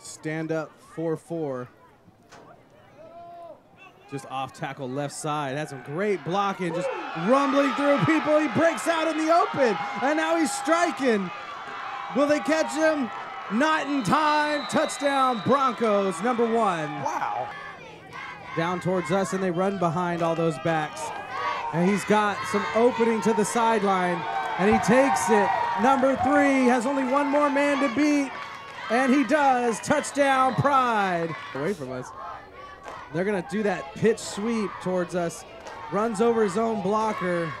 stand up 4 4. Just off tackle left side. Had some great blocking, just rumbling through people. He breaks out in the open, and now he's striking. Will they catch him? Not in time. Touchdown, Broncos, number one. Wow. Down towards us, and they run behind all those backs. And he's got some opening to the sideline, and he takes it. Number three has only one more man to beat, and he does. Touchdown, Pride. Away from us. They're going to do that pitch sweep towards us. Runs over his own blocker.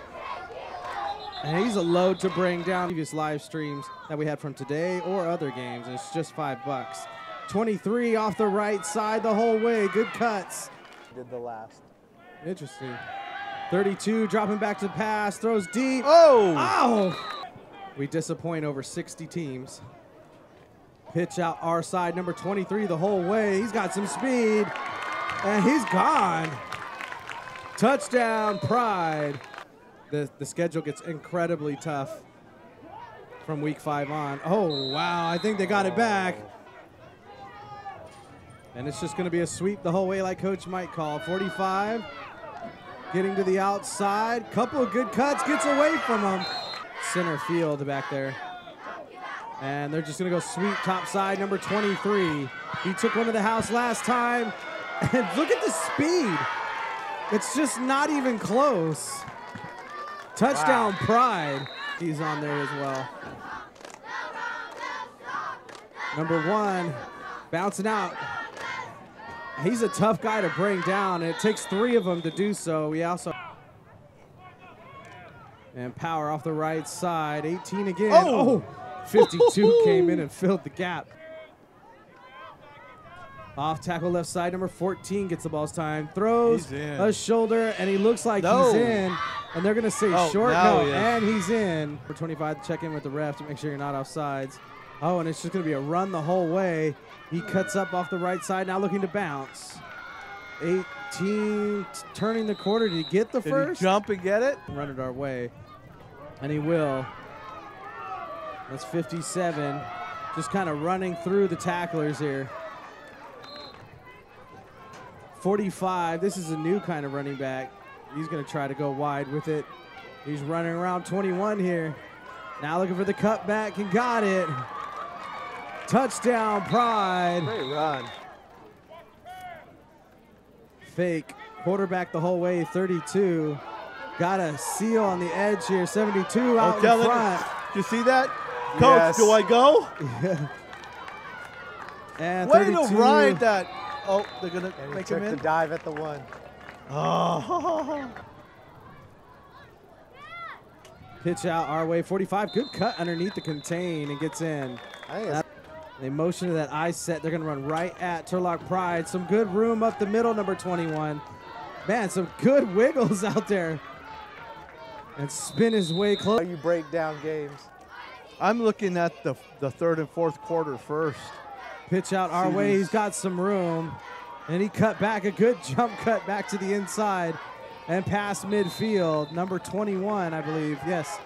And he's a load to bring down previous live streams that we had from today or other games. And it's just five bucks. 23 off the right side the whole way. Good cuts. Did the last. Interesting. 32 dropping back to the pass. Throws deep. Oh! Ow! We disappoint over 60 teams. Pitch out our side, number 23 the whole way. He's got some speed. And he's gone. Touchdown, Pride. The, the schedule gets incredibly tough from week five on. Oh, wow. I think they got it back. And it's just going to be a sweep the whole way, like Coach might call. 45, getting to the outside. Couple of good cuts, gets away from him. Center field back there. And they're just going to go sweep top side, number 23. He took one to the house last time. And look at the speed. It's just not even close. Touchdown, Wow. Pride. He's on there as well. Number one, bouncing out. He's a tough guy to bring down, and it takes three of them to do so. We also. And power off the right side, 18 again. Oh! oh! 52 came in and filled the gap. Off tackle left side, number 14 gets the ball's time. Throws a shoulder, and he looks like No. he's in. And they're going to say Oh, short. No, he and he's in. For 25 to check in with the ref to make sure you're not offsides. Oh, and it's just going to be a run the whole way. He cuts up off the right side, now looking to bounce. 18 t- turning the quarter. Did he get the Did first? he jump and get it? run it our way. And he will. That's 57. Just kind of running through the tacklers here. 45. This is a new kind of running back. He's going to try to go wide with it. He's running around 21 here. Now looking for the cutback and got it. Touchdown, Pride. Great run. Fake. Quarterback the whole way, 32. Got a seal on the edge here, 72 out in front. you see that? Coach, Yes. do I go? Yeah. And Way 32. to ride that. Oh, they're going to And he make took him the dive at the one. Oh. Pitch out our way, 45. Good cut underneath the contain and gets in. I think That- They motion to that I set. They're going to run right at Turlock Pride. Some good room up the middle, number 21. Man, some good wiggles out there. And spin his way how close. you break down games. I'm looking at the, the third and fourth quarter first. Pitch out our way. He's got some room. And he cut back a good jump cut back to the inside and past midfield. Number 21, I believe. Yes.